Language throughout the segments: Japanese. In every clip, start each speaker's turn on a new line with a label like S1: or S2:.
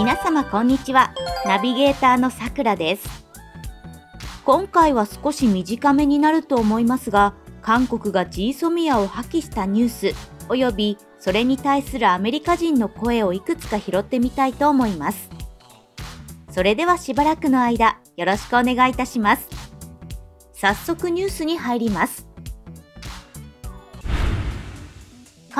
S1: 皆様こんにちは。ナビゲーターのさくらです。今回は少し短めになると思いますが韓国がジーソミアを破棄したニュースおよびそれに対するアメリカ人の声をいくつか拾ってみたいと思います。それではしばらくの間よろしくお願いいたします。早速ニュースに入ります。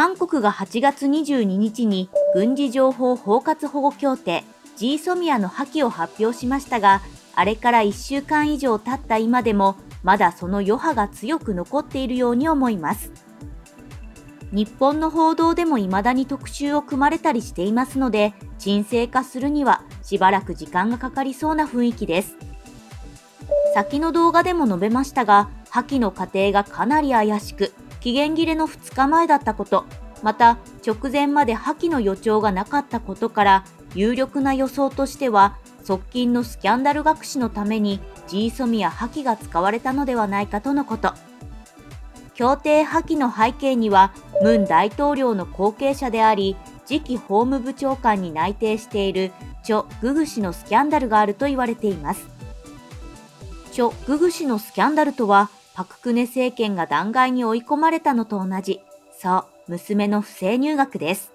S1: 韓国が8月22日に軍事情報包括保護協定 G ソミアの破棄を発表しましたが、あれから1週間以上経った今でも、まだその余波が強く残っているように思います。日本の報道でも未だに特集を組まれたりしていますので、沈静化するにはしばらく時間がかかりそうな雰囲気です。先の動画でも述べましたが、破棄の過程がかなり怪しく、期限切れの2日前だったこと、また直前まで破棄の予兆がなかったことから有力な予想としては側近のスキャンダル学士のために G ソミア破棄が使われたのではないかとのこと。協定破棄の背景にはムン大統領の後継者であり次期法務部長官に内定しているチョ・ググ氏のスキャンダルがあると言われています。チョ・ググ氏のスキャンダルとはパククネ政権が弾劾に追い込まれたのと同じ、そう、娘の不正入学です。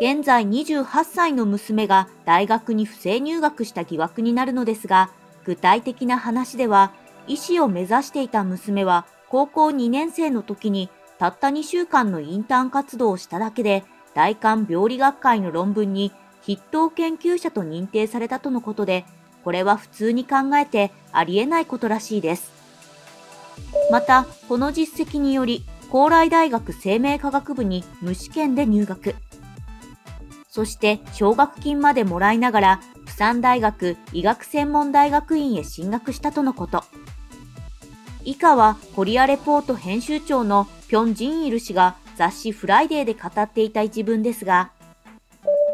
S1: 現在28歳の娘が大学に不正入学した疑惑になるのですが、具体的な話では、医師を目指していた娘は高校2年生の時にたった2週間のインターン活動をしただけで、大韓病理学会の論文に筆頭研究者と認定されたとのことで、これは普通に考えてありえないことらしいです。また、この実績により、高麗大学生命科学部に無試験で入学。そして奨学金までもらいながら、釜山大学医学専門大学院へ進学したとのこと。以下はコリアレポート編集長のピョン・ジンイル氏が雑誌フライデーで語っていた一文ですが、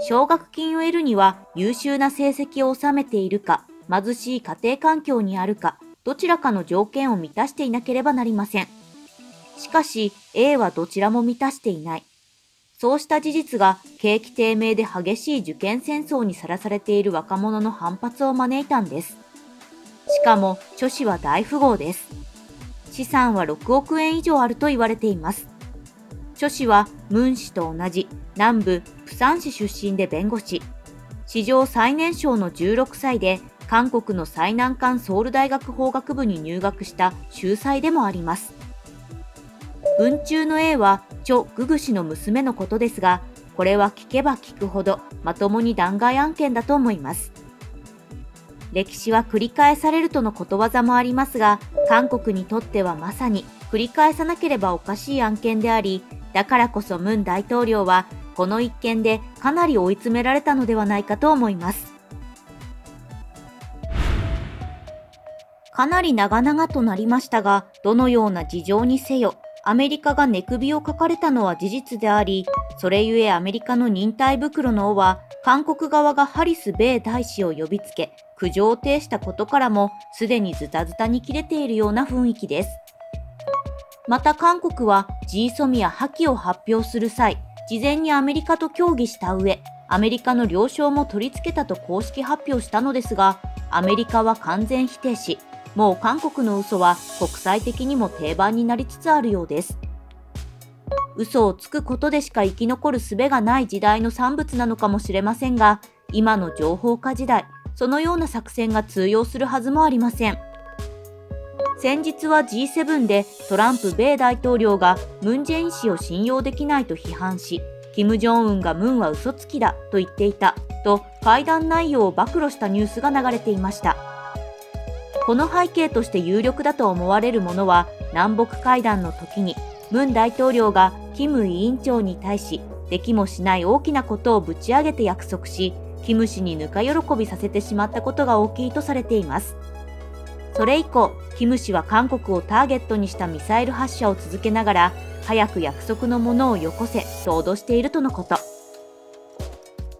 S1: 奨学金を得るには優秀な成績を収めているか、貧しい家庭環境にあるか、どちらかの条件を満たしていなければなりません。しかし A はどちらも満たしていない。そうした事実が景気低迷で激しい受験戦争にさらされている若者の反発を招いたんです。しかも著子は大富豪です。資産は6億円以上あると言われています。著子はムン氏と同じ南部プサン市出身で弁護士。史上最年少の16歳で韓国の最難関ソウル大学法学部に入学した秀才でもあります。文中の A は、チョ・ググ氏の娘のことですが、これは聞けば聞くほどまともに弾劾案件だと思います。歴史は繰り返されるとのことわざもありますが、韓国にとってはまさに繰り返さなければおかしい案件であり、だからこそムン大統領はこの一件でかなり追い詰められたのではないかと思います。かなり長々となりましたが、どのような事情にせよ、アメリカが寝首をかかれたのは事実であり、それゆえアメリカの忍耐袋の尾は、韓国側がハリス米大使を呼びつけ、苦情を呈したことからも、すでにズタズタに切れているような雰囲気です。また韓国は G ソミア破棄を発表する際、事前にアメリカと協議した上、アメリカの了承も取り付けたと公式発表したのですが、アメリカは完全否定し、もう韓国の嘘は国際的にも定番になりつつあるようです。嘘をつくことでしか生き残る術がない時代の産物なのかもしれませんが、今の情報化時代、そのような作戦が通用するはずもありません。先日は G7 でトランプ米大統領がムン・ジェイン氏を信用できないと批判し、キム・ジョンウンがムンは嘘つきだと言っていたと会談内容を暴露したニュースが流れていました。この背景として有力だと思われるものは南北会談の時にムン大統領がキム委員長に対しできもしない大きなことをぶち上げて約束しキム氏にぬか喜びさせてしまったことが大きいとされていますそれ以降キム氏は韓国をターゲットにしたミサイル発射を続けながら早く約束のものをよこせと脅しているとのこと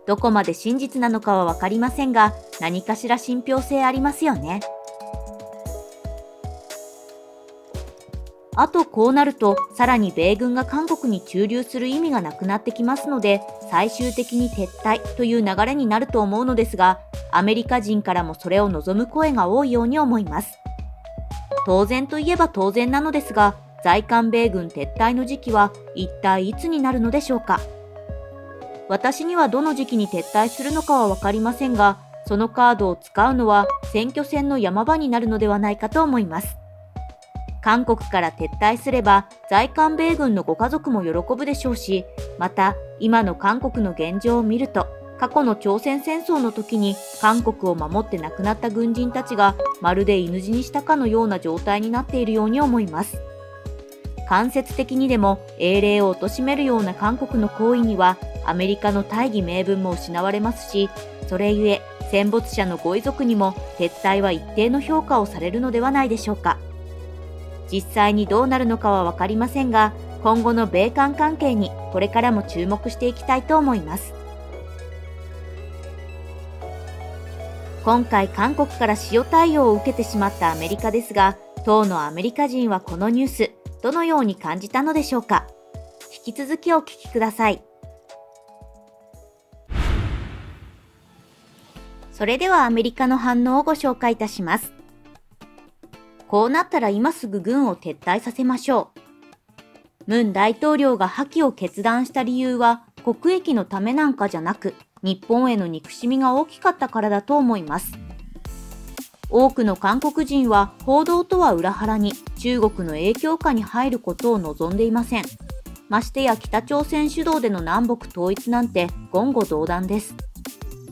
S1: どこまで真実なのかは分かりませんが何かしら信憑性ありますよね。あとこうなると、さらに米軍が韓国に駐留する意味がなくなってきますので、最終的に撤退という流れになると思うのですが、アメリカ人からもそれを望む声が多いように思います。当然といえば当然なのですが、在韓米軍撤退の時期は一体いつになるのでしょうか私にはどの時期に撤退するのかはわかりませんが、そのカードを使うのは選挙戦の山場になるのではないかと思います。韓国から撤退すれば在韓米軍のご家族も喜ぶでしょうし、また今の韓国の現状を見ると、過去の朝鮮戦争の時に韓国を守って亡くなった軍人たちがまるで犬死にしたかのような状態になっているように思います。間接的にでも英霊を貶めるような韓国の行為にはアメリカの大義名分も失われますし、それゆえ戦没者のご遺族にも撤退は一定の評価をされるのではないでしょうか。実際にどうなるのかはわかりませんが、今後の米韓関係にこれからも注目していきたいと思います。今回韓国から塩対応を受けてしまったアメリカですが、当のアメリカ人はこのニュース、どのように感じたのでしょうか引き続きお聞きください。それではアメリカの反応をご紹介いたします。こうなったら今すぐ軍を撤退させましょう。ムン大統領が破棄を決断した理由は国益のためなんかじゃなく、日本への憎しみが大きかったからだと思います。多くの韓国人は報道とは裏腹に中国の影響下に入ることを望んでいません。ましてや北朝鮮主導での南北統一なんて言語道断です。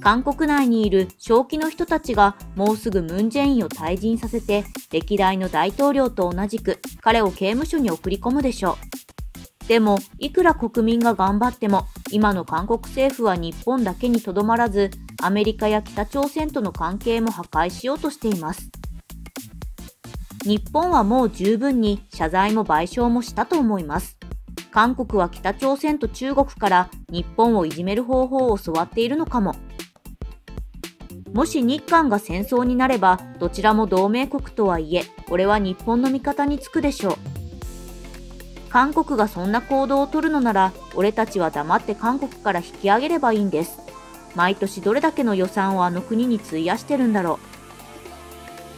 S1: 韓国内にいる正気の人たちがもうすぐムン・ジェインを退陣させて歴代の大統領と同じく彼を刑務所に送り込むでしょう。でも、いくら国民が頑張っても、今の韓国政府は日本だけにとどまらず、アメリカや北朝鮮との関係も破壊しようとしています。日本はもう十分に謝罪も賠償もしたと思います。韓国は北朝鮮と中国から日本をいじめる方法を教わっているのかも。もし日韓が戦争になれば、どちらも同盟国とはいえ、俺は日本の味方につくでしょう。韓国がそんな行動をとるのなら、俺たちは黙って韓国から引き上げればいいんです。毎年どれだけの予算をあの国に費やしてるんだろう。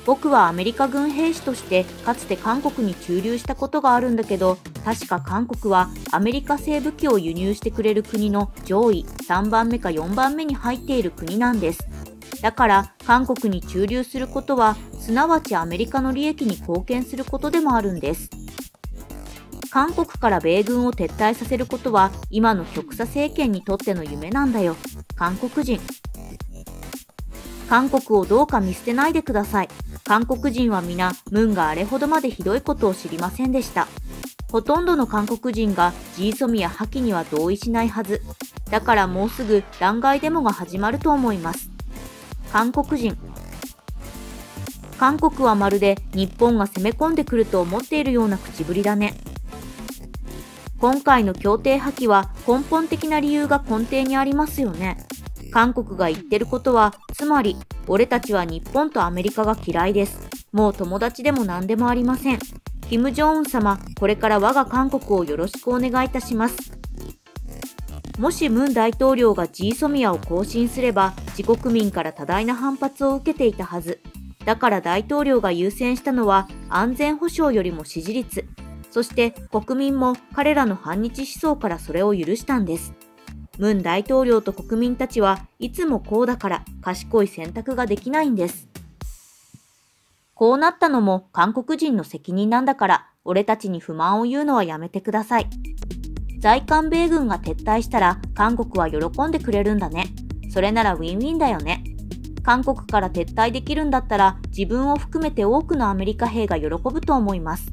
S1: 僕はアメリカ軍兵士としてかつて韓国に駐留したことがあるんだけど、確か韓国はアメリカ製武器を輸入してくれる国の上位3番目か4番目に入っている国なんです。だから韓国に駐留することはすなわちアメリカの利益に貢献することでもあるんです。韓国から米軍を撤退させることは今の極左政権にとっての夢なんだよ。韓国人。韓国をどうか見捨てないでください。韓国人は皆、ムンがあれほどまでひどいことを知りませんでした。ほとんどの韓国人がジーソミや破棄には同意しないはず。だからもうすぐ弾劾デモが始まると思います。韓国人。韓国はまるで日本が攻め込んでくると思っているような口ぶりだね。今回の協定破棄は根本的な理由が根底にありますよね。韓国が言ってることは、つまり、俺たちは日本とアメリカが嫌いです。もう友達でも何でもありません。キム・ジョンウン様、これから我が韓国をよろしくお願いいたします。もしムン大統領がジーソミアを更新すれば、自国民から多大な反発を受けていたはず。だから大統領が優先したのは安全保障よりも支持率。そして国民も彼らの反日思想からそれを許したんです。ムン大統領と国民たちはいつもこうだから賢い選択ができないんです。こうなったのも韓国人の責任なんだから、俺たちに不満を言うのはやめてください。在韓米軍が撤退したら韓国は喜んでくれるんだね。それならウィンウィンだよね。韓国から撤退できるんだったら自分を含めて多くのアメリカ兵が喜ぶと思います。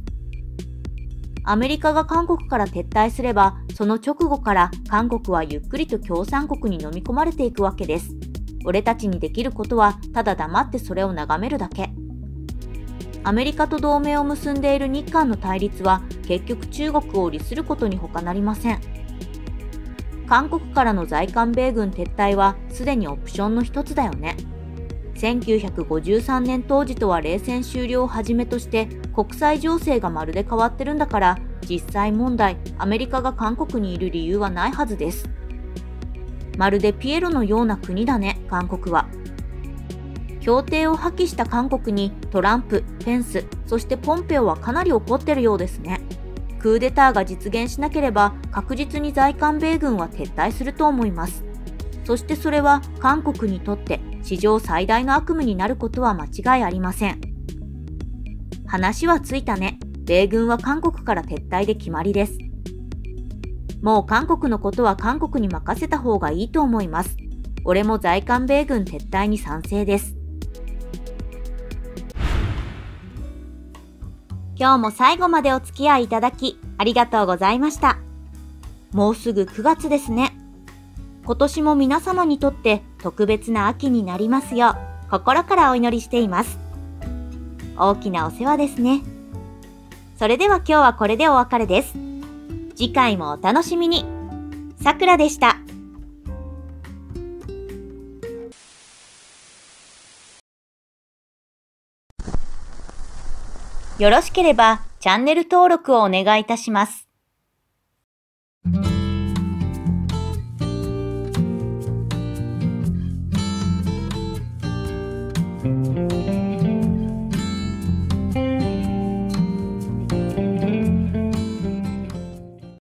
S1: アメリカが韓国から撤退すれば、その直後から韓国はゆっくりと共産国に飲み込まれていくわけです。俺たちにできることはただ黙ってそれを眺めるだけ。アメリカと同盟を結んでいる日韓の対立は結局中国を利することに他なりません。韓国からの在韓米軍撤退はすでにオプションの一つだよね。1953年当時とは冷戦終了をはじめとして国際情勢がまるで変わってるんだから実際問題アメリカが韓国にいる理由はないはずです。まるでピエロのような国だね、韓国は。協定を破棄した韓国にトランプ、ペンス、そしてポンペオはかなり怒ってるようですね。クーデターが実現しなければ確実に在韓米軍は撤退すると思います。そしてそれは韓国にとって史上最大の悪夢になることは間違いありません。話はついたね。米軍は韓国から撤退で決まりです。もう韓国のことは韓国に任せた方がいいと思います。俺も在韓米軍撤退に賛成です。今日も最後までお付き合いいただき、ありがとうございました。もうすぐ9月ですね。今年も皆様にとって特別な秋になりますよう、心からお祈りしています。大きなお世話ですね。それでは今日はこれでお別れです。次回もお楽しみに。さくらでした。よろしければチャンネル登録をお願いいたします。